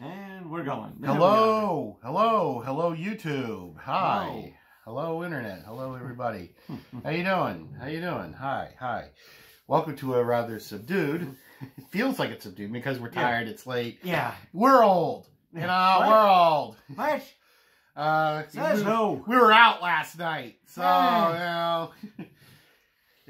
And we're going. There we Hello, hello, hello, YouTube. Hi, hello, internet. Hello, everybody. How you doing? How you doing? Hi, hi. Welcome to a rather subdued. It feels like it's subdued because we're Yeah. tired. It's late. Yeah. We're old. You know, What? we're old. What? Uh, Says we, who? we were out last night, so Yeah. you know.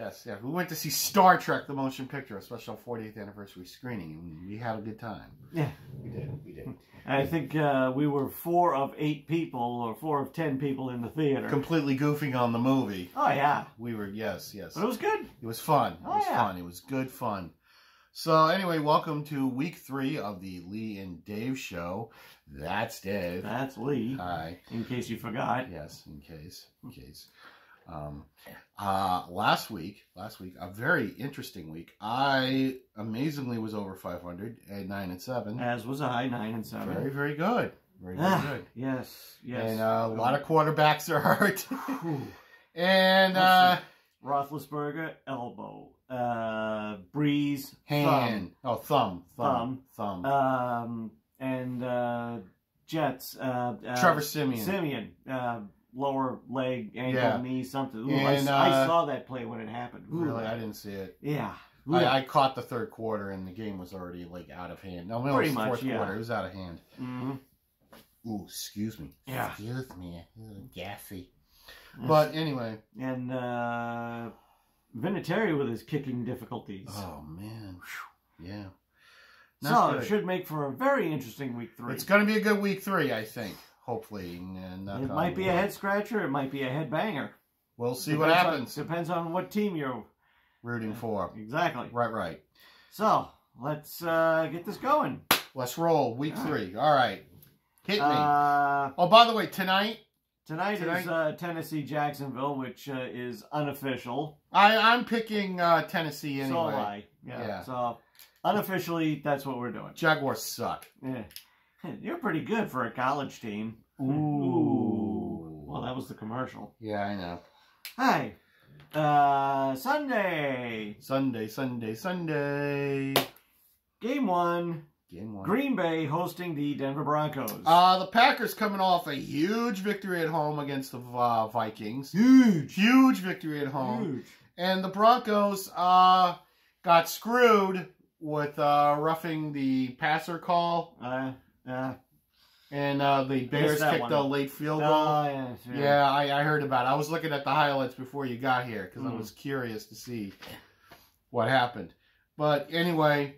Yes, yeah. We went to see Star Trek: The Motion Picture, a special 40th anniversary screening, and we had a good time. Yeah. We did. We did. I think uh, we were four of eight people, or four of ten people in the theater. Completely goofing on the movie. oh yeah, We were yes, yes. but it was good. It was fun. It Oh, was yeah. fun. It was good fun. So anyway, welcome to week three of the Lee and Dave show. That's Dave. That's Lee. Hi. In case you forgot. Yes, in case, in case. Um, uh, last week, last week, a very interesting week. I amazingly was over 500 at nine and seven. As was I, nine and seven. Very, very good. Very, very Ah, good. Yes, yes. And uh, a lot of quarterbacks are hurt. And uh. Roethlisberger, elbow. Uh, Brees, hand. Oh, thumb. Thumb. Thumb. thumb. Um, and uh, Jets. Uh, uh, Trevor Siemian. Siemian. Lower leg, ankle, Yeah. knee, something. Ooh, I, And, I uh, saw that play when it happened. Ooh, Really, I didn't see it. Yeah. I, I caught the third quarter and the game was already like out of hand. No, it Pretty was much, fourth yeah. quarter. It was out of hand. hmm Ooh, excuse me. Yeah. Excuse me. Gassy. But anyway. And uh, Vinatieri with his kicking difficulties. Oh man. Yeah. so Not it should make for a very interesting week three. It's going to be a good week three, I think. Hopefully, and it might be a head scratcher. It might be a head banger. We'll see what Depends on- happens. depends on what team you're Rooting for. exactly. Right, right. So let's uh, get this going. Let's roll. Week three. All right. Hit me. Uh, oh, by the way, tonight tonight, Tonight- is uh, Tennessee Jacksonville, which uh, is unofficial. I I'm picking uh, Tennessee anyway. So I. Yeah. Yeah. So unofficially, that's what we're doing. Jaguars suck. Yeah. You're pretty good for a college team. Ooh. Well, that was the commercial. Yeah, I know. Hi. Uh, Sunday. Sunday, Sunday, Sunday. Game one. Game one. Green Bay hosting the Denver Broncos. Uh, the Packers coming off a huge victory at home against the uh, Vikings. huge. Huge victory at home. Huge. And the Broncos uh, got screwed with uh, roughing the passer call. Uh, uh, And uh, the Bears kicked one. a late field goal. uh, yeah, Yeah, I, I heard about it. I was looking at the highlights before you got here because I Mm. was curious to see what happened. But anyway,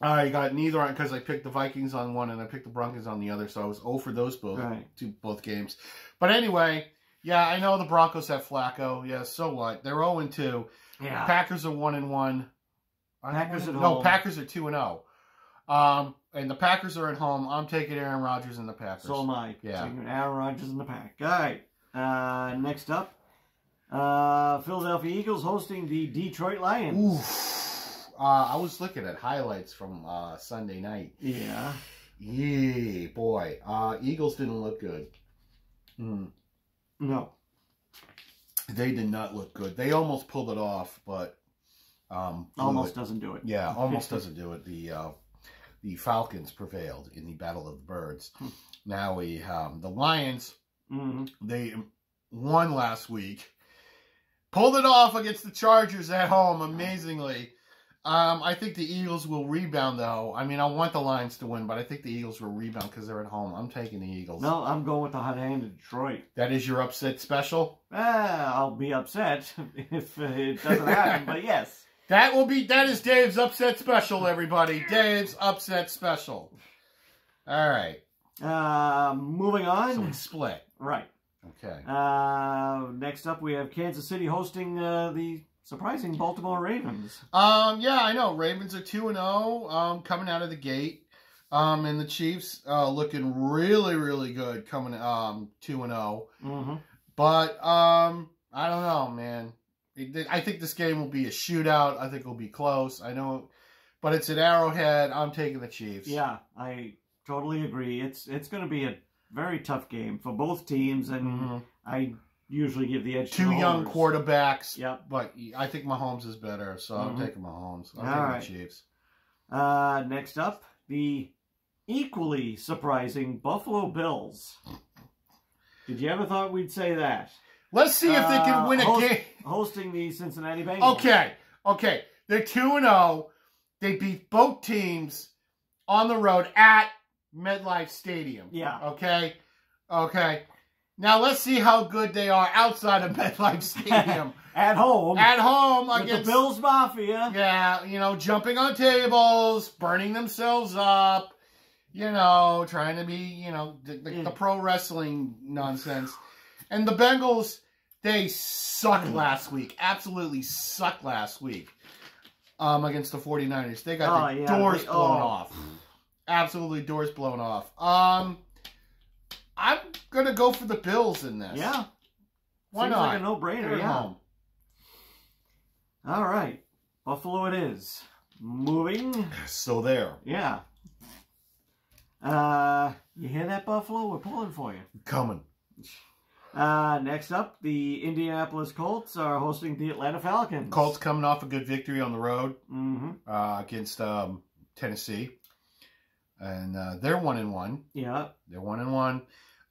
I got neither on because I picked the Vikings on one and I picked the Broncos on the other, so I was 0 for those both Right. two both games. But anyway, yeah, I know the Broncos have Flacco. Yeah, so what? They're 0 and 2. Yeah. Packers are 1 and 1. Packers at No, home. Packers are 2 and 0. Um, and the Packers are at home. I'm taking Aaron Rodgers and the Packers. So am I. Yeah. Taking Aaron Rodgers in the pack. All right. Uh, next up, uh, Philadelphia Eagles hosting the Detroit Lions. Oof. Uh, I was looking at highlights from uh, Sunday night. Yeah. Yeah, boy. Uh, Eagles didn't look good. Mm, No. they did not look good. They almost pulled it off, but um, Almost it. doesn't do it. Yeah, almost doesn't do it. The uh, the Falcons prevailed in the Battle of the Birds. Hmm. now we um, the Lions. hmm They won last week. Pulled it off against the Chargers at home, amazingly. Um, I think the Eagles will rebound, though. I mean, I want the Lions to win, but I think the Eagles will rebound because they're at home. I'm taking the Eagles. No, I'm going with the hot-handed Detroit. That is your upset special. Ah, I'll be upset if uh, it doesn't happen, but yes. That will be. That is Dave's upset special, everybody. Dave's upset special. All right. Uh, moving on. So we split. Right. Okay. Uh, next up, we have Kansas City hosting uh, the surprising Baltimore Ravens. Um, yeah, I know. Ravens are two and zero. Um, coming out of the gate. Um, and the Chiefs uh looking really, really good coming um two and zero. Mm-hmm. But um, I don't know, man. I think this game will be a shootout. I think it'll be close. I know, but it's an Arrowhead. I'm taking the Chiefs. Yeah, I totally agree. It's it's going to be a very tough game for both teams, and Mhm. I usually give the edge to Two the young quarterbacks. Yep. But I think Mahomes is better, so I'm Mhm. taking Mahomes. I'm All taking right. the Chiefs. Uh, next up, the equally surprising Buffalo Bills. Did you ever thought we'd say that? Let's see if they can Uh, win a host- game. Hosting the Cincinnati Bengals. Okay, okay. They're 2 and 0. They beat both teams on the road at MetLife Stadium. Yeah. Okay. Okay. Now let's see how good they are outside of MetLife Stadium. At home. at home with against the Bills Mafia. Yeah, you know, jumping on tables, burning themselves up, you know, trying to be, you know, the, the, the pro wrestling nonsense. And the Bengals, they sucked last week. Absolutely sucked last week um, against the 49ers. They got Oh, the yeah, doors they- blown oh. off. Absolutely doors blown off. Um, I'm going to go for the Bills in this. Yeah. Why Seems not? like a no-brainer, yeah. home. All right. Buffalo it is. Moving. So there. Yeah. Uh, you hear that, Buffalo? We're pulling for you. Coming. Uh, next up, the Indianapolis Colts are hosting the Atlanta Falcons. Colts coming off a good victory on the road. Mm-hmm. uh, against um, Tennessee, and uh, they're one and one. Yeah. They're one and one.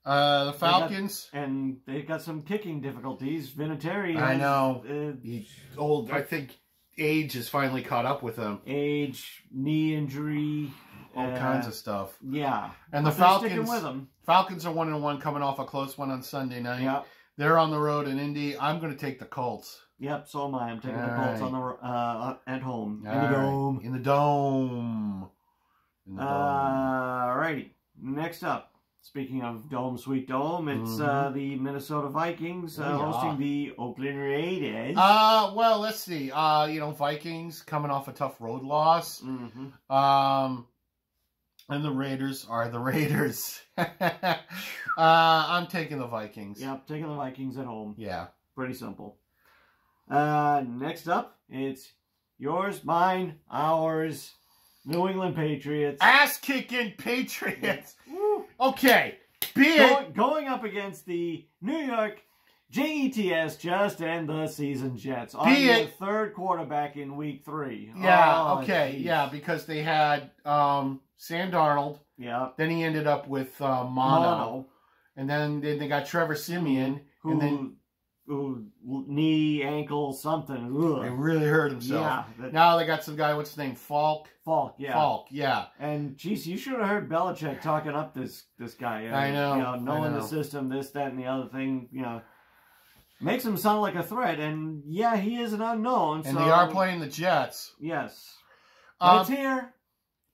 Uh, the got- Falcons. And they've got some kicking difficulties. Vinatieri I know. Uh, He old. I think age has finally caught up with him. age, knee injury. All uh, kinds of stuff. Yeah. And the But they're sticking Falcons. with them. Falcons are one and one, coming off a close one on Sunday night. Yep. They're on the road in Indy. I'm going to take the Colts. Yep, so am I. I'm taking the All Colts on the uh, at home in the right. dome. In the dome. In the dome. Uh, righty. Next up, speaking of dome, sweet dome, it's uh, the Minnesota Vikings uh, Mm-hmm. Oh, yeah. hosting the Oakland Raiders. Uh, well, let's see. Uh, you know, Vikings coming off a tough road loss. hmm Um, and the Raiders are the Raiders. uh, I'm taking the Vikings. Yep, taking the Vikings at home. Yeah. Pretty simple. Uh, next up, it's yours, mine, ours, New England Patriots. Ass kicking Patriots. Okay. Be it. Going, going up against the New York JETS just end the season Jets on it- third quarterback in week three. Yeah. Oh, okay. geez. Yeah, because they had um, Sam Darnold. Yeah. Then he ended up with uh, Mono. Mono, And then, then they got Trevor Siemian. who, and then who knee, ankle, something. Ugh. really hurt himself. Yeah. That, Now they got some guy. What's his name? Falk. Falk, yeah. Falk. Yeah. And geez, you should have heard Belichick talking up this this guy. I know, You know, knowing know. the system, this, that, and the other thing. You know, makes him sound like a threat. And yeah, he is an unknown. And so, they are playing the Jets. Yes, Um, it's here.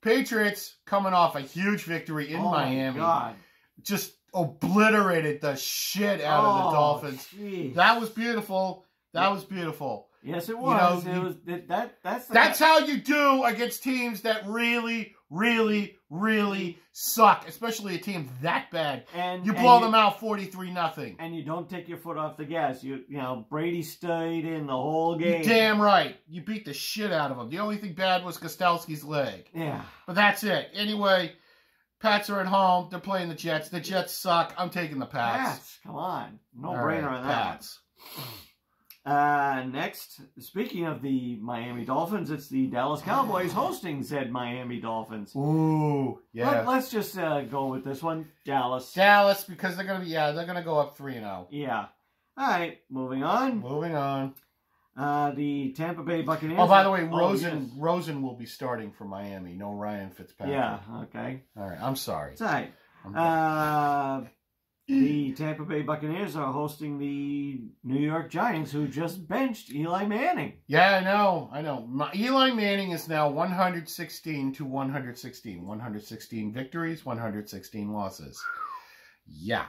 Patriots coming off a huge victory in oh Miami. My God. Just obliterated the shit out of the Oh, Dolphins. geez. That was beautiful. That was beautiful. Yes, it know, was. it was it, that. That's That's how you do against teams that really, really, really suck, especially a team that bad. and You and blow them out 43 nothing. and you don't take your foot off the gas. You you know Brady stayed in the whole game. Damn right. You beat the shit out of them. The only thing bad was Gostkowski's leg. Yeah. But that's it. Anyway, Pats are at home. They're playing the Jets. The Jets suck. I'm taking the Pats. Pats. Come on. No All brainer right, on that. Pats. Uh, next, speaking of the Miami Dolphins, it's the Dallas Cowboys hosting said Miami Dolphins. Ooh, yeah. Let, us just uh, go with this one, Dallas. Dallas because they're gonna be yeah they're gonna go up three and zero. yeah. All right, moving on. Moving on. Uh, the Tampa Bay Buccaneers. Oh, by the way, Oh, Rosen yes. Rosen will be starting for Miami. No Ryan Fitzpatrick. Yeah. Okay. All right. I'm sorry. It's all right. I'm- Uh, the Tampa Bay Buccaneers are hosting the New York Giants, who just benched Eli Manning. yeah, I know. I know. My, Eli Manning is now 116 to 116. 116 victories, 116 losses. Yeah.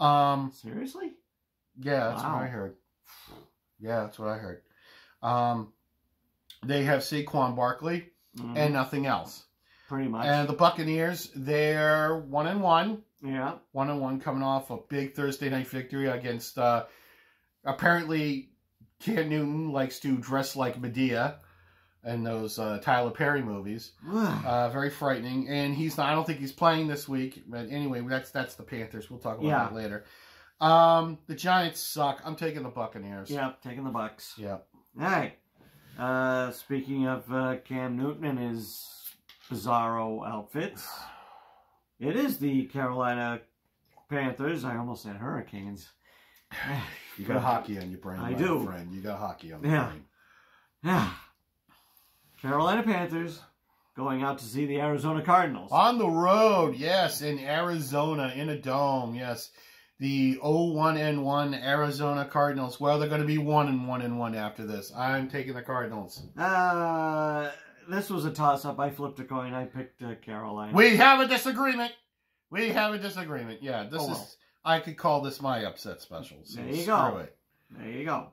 Um. Seriously? Yeah, that's Wow. what I heard. Yeah, that's what I heard. Um. They have Saquon Barkley Mhm. and nothing else. pretty much. And the Buccaneers, they're one and one. Yeah. one on one coming off a big Thursday night victory against uh apparently Cam Newton likes to dress like Madea in those uh, Tyler Perry movies. Uh, very frightening. And he's not I don't think he's playing this week. But anyway, that's that's the Panthers. We'll talk about Yeah. that later. Um the Giants suck. I'm taking the Buccaneers. Yep, Taking the Bucks. Yep. All right. Uh, speaking of uh, Cam Newton and his bizarro outfits, It is the Carolina Panthers. I almost said Hurricanes. You got hockey on your brain, I do. friend. You got hockey on the Yeah. brain. Yeah. Carolina Panthers going out to see the Arizona Cardinals. On the road, yes, in Arizona, in a dome, yes. The 0-1-N1 Arizona Cardinals. Well, they're going to be 1 and 1 and 1 after this. I'm taking the Cardinals. Uh, this was a toss-up. I flipped a coin. I picked uh, Carolina. We have a disagreement. We have a disagreement. Yeah, this Oh, well. is. I could call this my upset special. So There you go. it. There you go.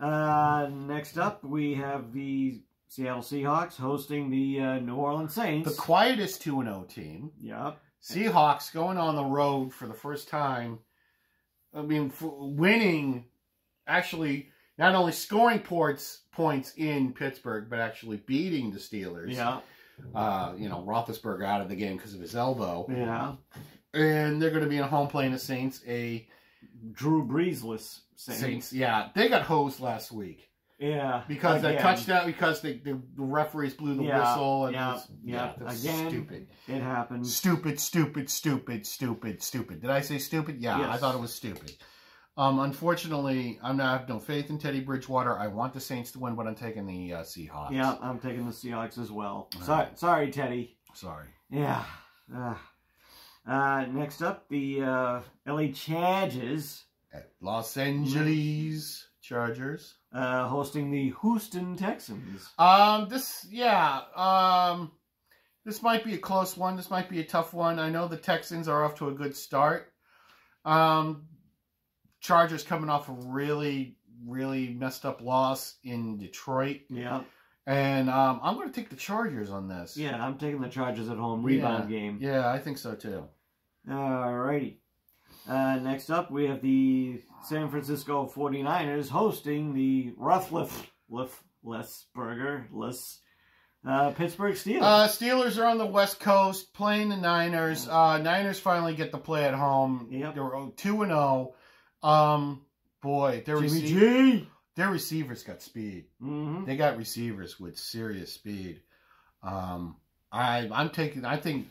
Uh, next up, we have the Seattle Seahawks hosting the uh, New Orleans Saints. The quietest 2 0 team. Yep. Seahawks going on the road for the first time. I mean, f winning, actually, not only scoring points points in Pittsburgh, but actually beating the Steelers. Yeah. Uh, you know, Roethlisberger out of the game because of his elbow, Yeah. and they're going to be in a home playing the Saints. A Drew Breesless Saints. Saints, yeah, they got hosed last week Yeah. because that Again. touchdown because they, the, the referees blew the Yeah, whistle and yeah, was, yeah. that's Again. stupid. It happened. Stupid, stupid, stupid, stupid, stupid. Did I say stupid? Yeah, I thought it was stupid. Um, unfortunately, I'm not I have no faith in Teddy Bridgewater. I want the Saints to win, but I'm taking the uh, Seahawks. Yeah, I'm taking the Seahawks as well. All Sorry, right. sorry, Teddy. Sorry. Yeah. Uh, uh, next up, the uh, LA Chargers At Los Angeles Chargers. uh, hosting the Houston Texans. Um, this, yeah, um, this might be a close one. This might be a tough one. I know the Texans are off to a good start. Um, Chargers coming off a really, really messed up loss in Detroit. Yeah. And um, I'm going to take the Chargers on this. Yeah, I'm taking the Chargers at home rebound game. Yeah, I think so too. Alrighty. Uh, next up, we have the San Francisco 49ers hosting the Roethlisberger-less uh, Pittsburgh Steelers. Uh, Steelers are on the West Coast playing the Niners. Uh, Niners finally get to play at home. Yep. They're 2 and 0. Um, boy, their, Jimmy rece- G. their receivers got speed. hmm They got receivers with serious speed. Um, I I'm taking. I think.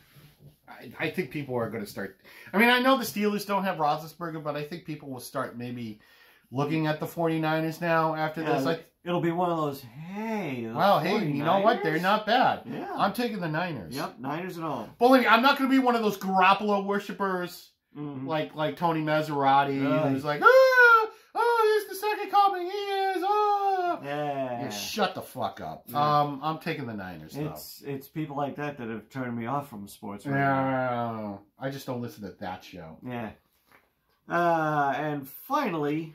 I, I think people are going to start. I mean, I know the Steelers don't have Roethlisberger, but I think people will start maybe looking at the 49ers now after Yeah, this. It'll be one of those, hey. well, hey, you know what? They're not bad. Yeah. I'm taking the Niners. Yep, Niners at home. Believe me, I'm not going to be one of those Garoppolo worshippers Mhm. like like Tony Massarotti, Right. who's like, ah, oh, he's the second coming. He is. Oh. Yeah. Yeah, shut the fuck up. Yeah. Um, I'm taking the Niners though. It's it's people like that that have turned me off from sports. radio. No, I just don't listen to that show. Yeah. Uh, and finally,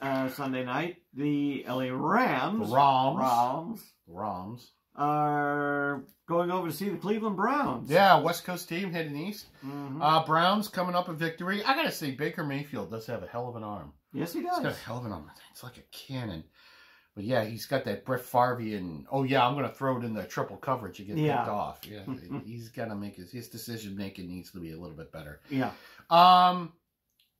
uh, Sunday night, the LA Rams, The Roms. Rams Roms. Are going over to see the Cleveland Browns. Yeah, West Coast team heading east. Mhm. Uh, Browns coming up a victory. I gotta say, Baker Mayfield does have a hell of an arm. yes, he He's got a does. hell of an arm. It's like a cannon. But yeah, he's got that Brett Favre and oh yeah, I'm gonna throw it in the triple coverage and get Yeah. picked off. Yeah, he's gotta make his his decision making needs to be a little bit better. Yeah, Um,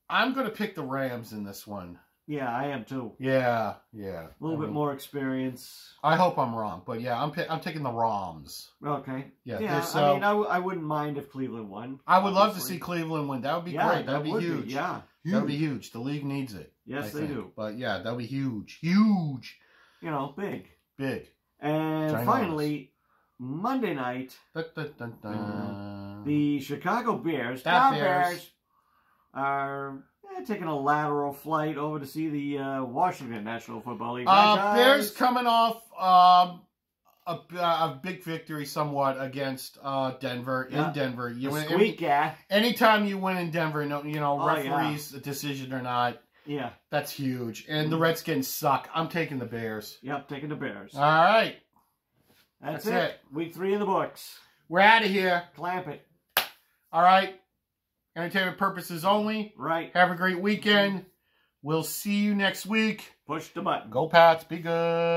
I'm gonna pick the Rams in this one. Yeah, I am too. Yeah, yeah. A little I bit mean, more experience. I hope I'm wrong, but yeah, I'm I'm taking the Roms. Okay. Yeah, Yeah, there's, I mean, I, w- I wouldn't mind if Cleveland won. I would love to see Cleveland win. That would be yeah, great. That'd that be would huge. yeah, That'd be huge. The league needs it. yes, they do. But yeah, that'd be huge. Huge. You know, big. Big. And Ginormous. finally, Monday night, Dun, dun, dun, dun. the Chicago Bears, Bears. Bears, are taking a lateral flight over to see the uh, Washington National Football League. uh. Bears coming off um, a, a big victory somewhat against uh, Denver Yeah. in Denver. You win squeak, yeah. anytime you win in Denver, no, you know Oh, yeah. referees decision or not, Yeah, that's huge. And the Mhm. Redskins suck. I'm taking the Bears. yep, taking the Bears. All right, That's, that's it. Week three in the books. we're out of here. Clamp it. All right, entertainment purposes only. Right. Have a great weekend. We'll see you next week. Push the button. Go Pats. Be good.